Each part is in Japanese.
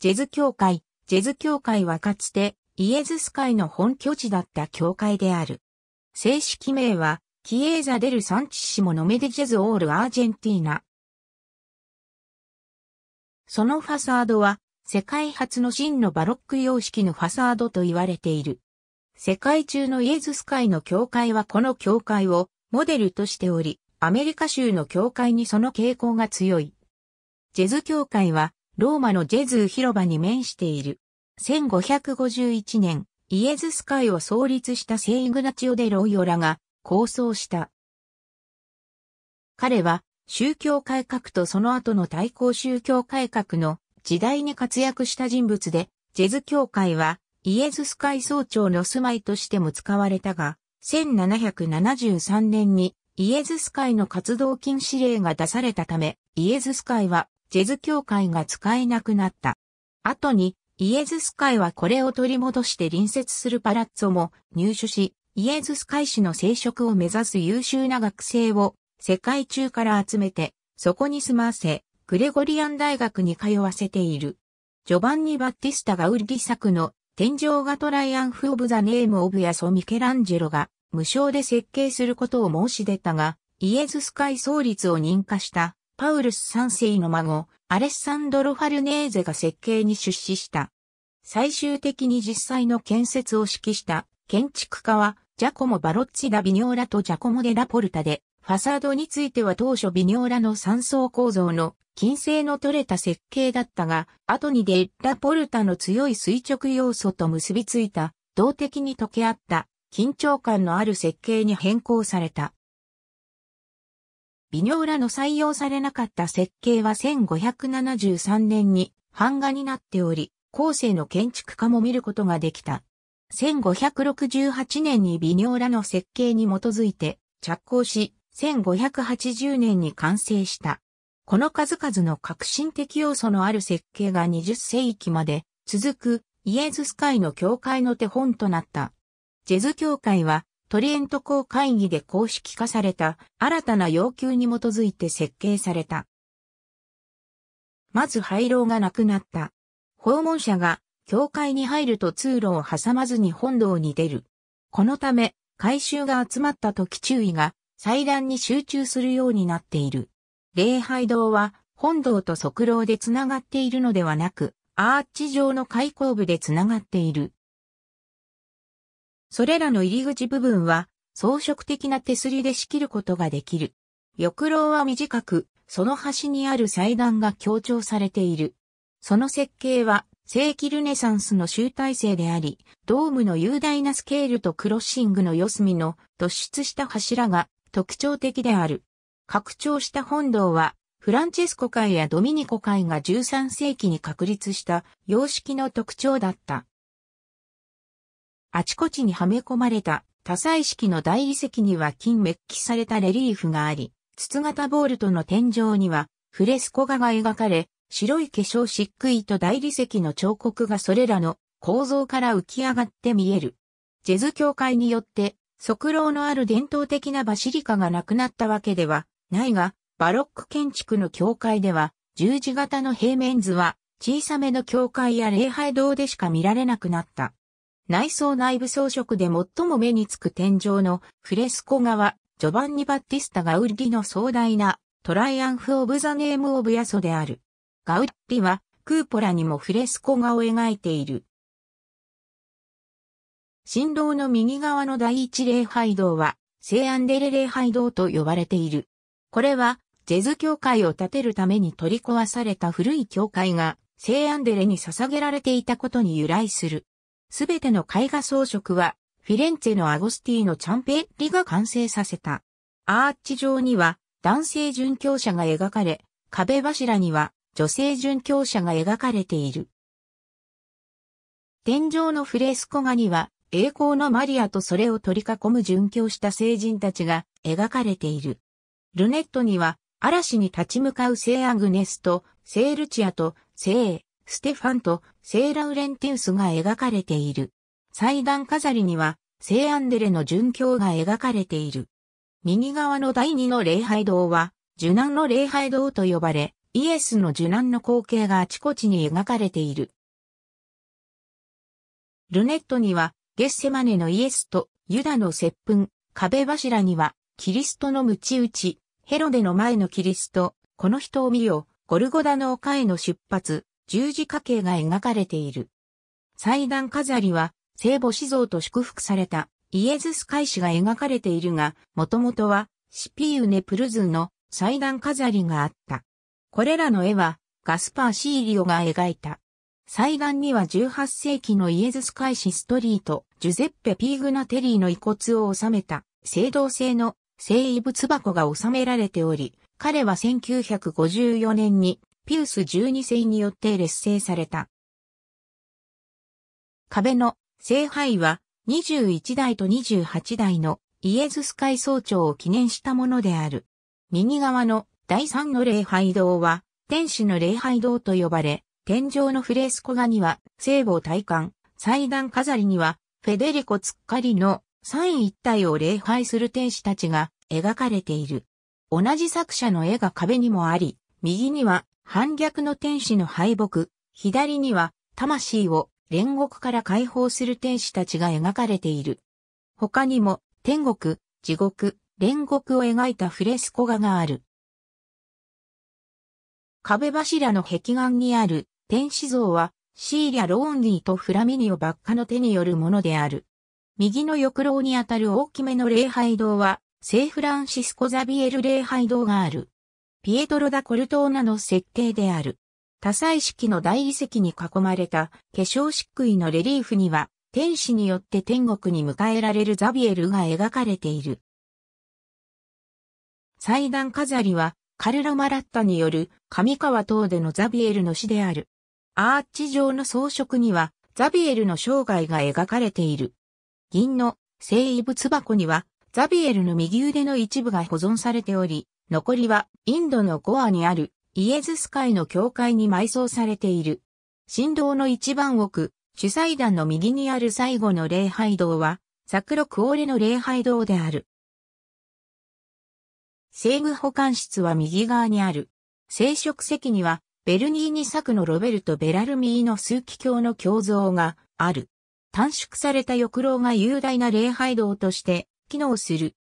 ジェズ教会。ジェズ教会はかつてイエズス会の本拠地だった教会である。正式名は、キエーザ・デル・サンチシモノメデ・ジェズ・オール・アージェンティーナ。そのファサードは、世界初の真のバロック様式のファサードと言われている。世界中のイエズス会の教会はこの教会をモデルとしており、アメリカ州の教会にその傾向が強い。ジェズ教会はローマのジェズー広場に面している。1551年、イエズス会を創立した聖イグナチオ・デ・ロイオラが構想した。彼は宗教改革とその後の対抗宗教改革の時代に活躍した人物で、ジェズ教会はイエズス会総長の住まいとしても使われたが、1773年にイエズス会の活動禁止令が出されたため、イエズス会はジェズ教会が使えなくなった。後にイエズス会はこれを取り戻して隣接するパラッツォも入手し、イエズス会氏の生殖を目指す優秀な学生を世界中から集めて、そこに住ませ、グレゴリアン大学に通わせている。ジョバンニ・バッティスタがウルリ作の天井画トライアンフ・オブ・ザ・ネーム・オブ・ヤソ・ミケランジェロが無償で設計することを申し出たが、イエズス会創立を認可したパウルス三世の孫、アレッサンドロ・ファルネーゼが設計に出資した。最終的に実際の建設を指揮した建築家は、ジャコモ・バロッツィ・ダ・ビニョーラとジャコモ・デ・ラポルタで、ファサードについては当初ビニョーラの三層構造の金星の取れた設計だったが、後にデ・ラポルタの強い垂直要素と結びついた、動的に溶け合った緊張感のある設計に変更された。ビニョーラの採用されなかった設計は1573年に版画になっており、後世の建築家も見ることができた。1568年にビニョーラの設計に基づいて着工し、1580年に完成した。この数々の革新的要素のある設計が20世紀まで続くイエズス会の教会の手本となった。ジェズ教会はトリエント公会議で公式化された新たな要求に基づいて設計された。まず廃炉がなくなった。訪問者が教会に入ると通路を挟まずに本堂に出る。このため、改修が集まった時注意が祭壇に集中するようになっている。礼拝堂は本堂と側廊でつながっているのではなく、アーチ状の開口部でつながっている。それらの入り口部分は装飾的な手すりで仕切ることができる。翼廊は短く、その端にある祭壇が強調されている。その設計は世紀ルネサンスの集大成であり、ドームの雄大なスケールとクロッシングの四隅の突出した柱が特徴的である。拡張した本堂は、フランチェスコ会やドミニコ会が13世紀に確立した様式の特徴だった。あちこちにはめ込まれた多彩式の大理石には金メッキされたレリーフがあり、筒型ボールトの天井にはフレスコ画が描かれ、白い化粧漆喰と大理石の彫刻がそれらの構造から浮き上がって見える。ジェズ教会によって側廊のある伝統的なバシリカがなくなったわけではないが、バロック建築の教会では十字型の平面図は小さめの教会や礼拝堂でしか見られなくなった。内装内部装飾で最も目につく天井のフレスコ画はジョバンニ・バッティスタ・ガウルディの壮大なトライアンフ・オブ・ザ・ネーム・オブ・ヤソである。ガウッリはクーポラにもフレスコ画を描いている。新郎の右側の第一礼拝堂は、聖アンデレ礼拝堂と呼ばれている。これは、ジェズ教会を建てるために取り壊された古い教会が、聖アンデレに捧げられていたことに由来する。すべての絵画装飾は、フィレンツェのアゴスティーノ・チャンペッリが完成させた。アーチ上には、男性殉教者が描かれ、壁柱には、女性殉教者が描かれている。天井のフレスコ画には、栄光のマリアとそれを取り囲む殉教した聖人たちが描かれている。ルネットには、嵐に立ち向かう聖アグネスと、聖ルチアと、聖ステファンと、聖ラウレンティウスが描かれている。祭壇飾りには、聖アンデレの殉教が描かれている。右側の第二の礼拝堂は、受難の礼拝堂と呼ばれ、イエスの受難の光景があちこちに描かれている。ルネットには、ゲッセマネのイエスとユダの接吻、壁柱には、キリストの鞭打ち、ヘロデの前のキリスト、この人を見よ、ゴルゴダの丘への出発、十字架形が描かれている。祭壇飾りは、聖母子像と祝福されたイエズス会師が描かれているが、もともとはシピーウネプルズの祭壇飾りがあった。これらの絵はガスパー・シーリオが描いた。祭壇には18世紀のイエズス会師ストリート、ジュゼッペ・ピーグナテリーの遺骨を収めた青銅製の聖遺物箱が収められており、彼は1954年にピウス12世によって劣勢された。壁の聖杯は21代と28代のイエズス会総長を記念したものである。右側の第3の礼拝堂は天使の礼拝堂と呼ばれ、天井のフレスコ画には聖母体感、祭壇飾りにはフェデリコ・ツッカリの三位一体を礼拝する天使たちが描かれている。同じ作者の絵が壁にもあり、右には反逆の天使の敗北、左には魂を煉獄から解放する天使たちが描かれている。他にも天国、地獄、煉獄を描いたフレスコ画がある。壁柱の壁画にある天使像はシーリャ・ローンディとフラミニオ・バッカの手によるものである。右の翼廊にあたる大きめの礼拝堂は、聖フランシスコ・ザビエル礼拝堂がある。ピエトロ・ダ・コルトーナの設計である。多彩式の大理石に囲まれた化粧漆喰のレリーフには、天使によって天国に迎えられるザビエルが描かれている。祭壇飾りは、カルロ・マラッタによる上川等でのザビエルの詩である。アーチ状の装飾には、ザビエルの生涯が描かれている。銀の聖遺物箱には、ザビエルの右腕の一部が保存されており、残りはインドのゴアにあるイエズス会の教会に埋葬されている。神道の一番奥、主祭壇の右にある最後の礼拝堂は、ザクロクオーレの礼拝堂である。聖具保管室は右側にある。聖職席にはベルニーニ作のロベルト・ベラルミーの数奇鏡の胸像がある。短縮された翼廊が雄大な礼拝堂として機能する。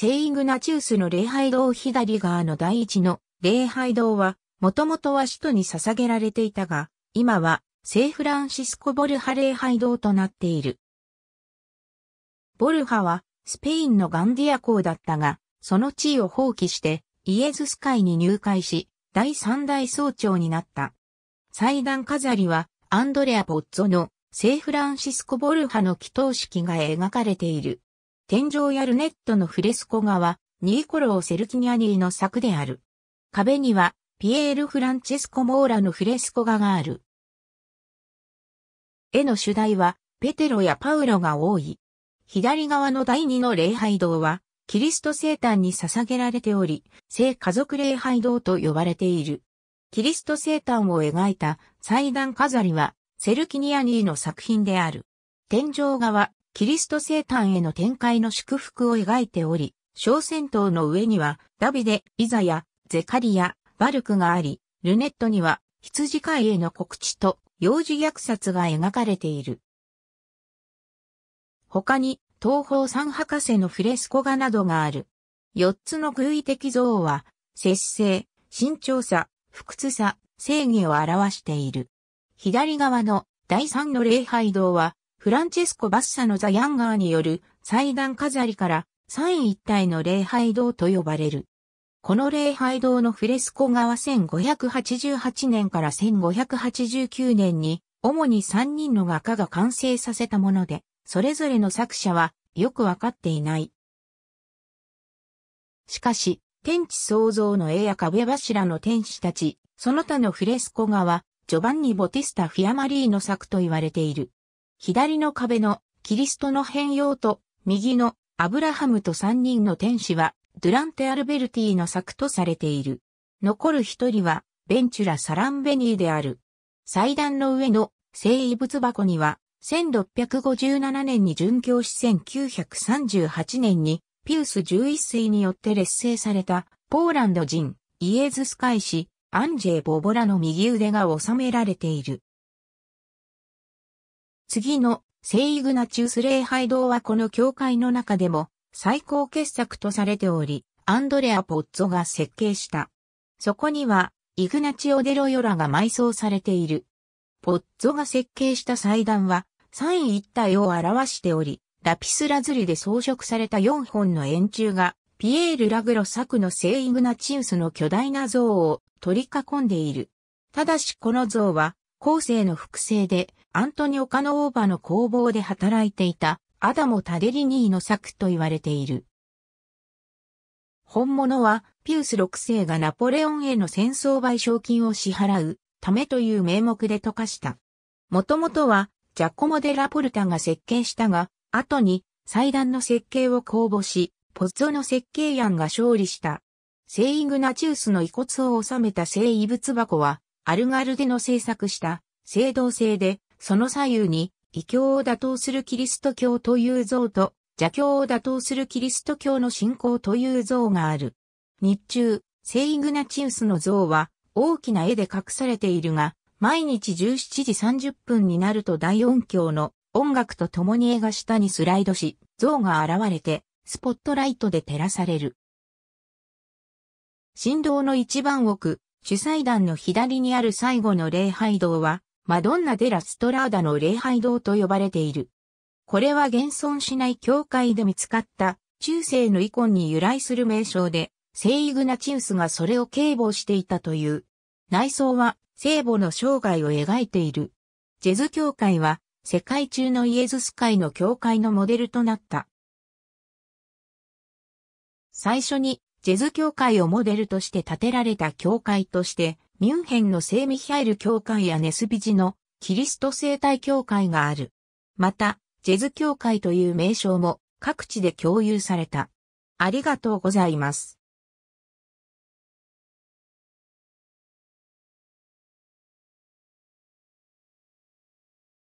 聖イグナチウスの礼拝堂左側の第一の礼拝堂は、もともとは首都に捧げられていたが、今は聖フランシスコ・ボルハ礼拝堂となっている。ボルハはスペインのガンディア公だったが、その地位を放棄してイエズス会に入会し、第三代総長になった。祭壇飾りは、アンドレア・ポッツォの聖フランシスコ・ボルハの祈祷式が描かれている。天井やルネットのフレスコ画は、ニーコロー・セルキニアニーの作である。壁には、ピエール・フランチェスコ・モーラのフレスコ画がある。絵の主題は、ペテロやパウロが多い。左側の第二の礼拝堂は、キリスト生誕に捧げられており、聖家族礼拝堂と呼ばれている。キリスト生誕を描いた祭壇飾りは、セルキニアニーの作品である。天井画は、キリスト生誕への展開の祝福を描いており、小戦闘の上には、ダビデ、イザヤ、ゼカリア、バルクがあり、ルネットには、羊飼いへの告知と、幼児虐殺が描かれている。他に、東方三博士のフレスコ画などがある。四つの偶意的像は、節制、慎重さ、不屈さ、正義を表している。左側の第三の礼拝堂は、フランチェスコ・バッサのザ・ヤンガーによる祭壇飾りから三位一体の礼拝堂と呼ばれる。この礼拝堂のフレスコ画は1588年から1589年に主に三人の画家が完成させたもので、それぞれの作者はよくわかっていない。しかし、天地創造の絵や壁柱の天使たち、その他のフレスコ画は、ジョバンニ・ボティスタ・フィアマリーの作と言われている。左の壁のキリストの変容と、右のアブラハムと三人の天使は、ドゥランテ・アルベルティの作とされている。残る一人は、ベンチュラ・サランベニーである。祭壇の上の聖遺物箱には、1657年に殉教し1938年にピウス11世によって劣勢されたポーランド人イエズス会氏アンジェ・ボボラの右腕が収められている。次の聖イグナチウス礼拝堂はこの教会の中でも最高傑作とされており、アンドレア・ポッツォが設計した。そこには、イグナチオ・デロヨラが埋葬されている。ポッツォが設計した祭壇は、三位一体を表しており、ラピスラズリで装飾された4本の円柱が、ピエール・ラグロ作の聖イグナチウスの巨大な像を取り囲んでいる。ただしこの像は、後世の複製で、アントニオ・カノーバの工房で働いていた、アダモ・タデリニーの作と言われている。本物は、ピウス6世がナポレオンへの戦争賠償金を支払うためという名目で溶かした。もともとは、ジャコモ・デ・ラポルタが設計したが、後に祭壇の設計を公募し、ポッツォの設計案が勝利した。聖イグナチウスの遺骨を収めた聖遺物箱は、アルガルデの制作した聖堂製で、その左右に異教を打倒するキリスト教という像と、邪教を打倒するキリスト教の信仰という像がある。日中、聖イグナチウスの像は大きな絵で隠されているが、毎日17時30分になると大音響の音楽と共に絵が下にスライドし、像が現れて、スポットライトで照らされる。神道の一番奥、主祭壇の左にある最後の礼拝堂は、マドンナ・デラ・ストラーダの礼拝堂と呼ばれている。これは現存しない教会で見つかった中世のイコンに由来する名称で、聖イグナチウスがそれを警護していたという。内装は聖母の生涯を描いている。ジェズ教会は世界中のイエズス会の教会のモデルとなった。最初にジェズ教会をモデルとして建てられた教会として、ミュンヘンの聖ミヒャエル教会やネスビジのキリスト生態教会がある。また、ジェズ教会という名称も各地で共有された。ありがとうございます。